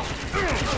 Ugh!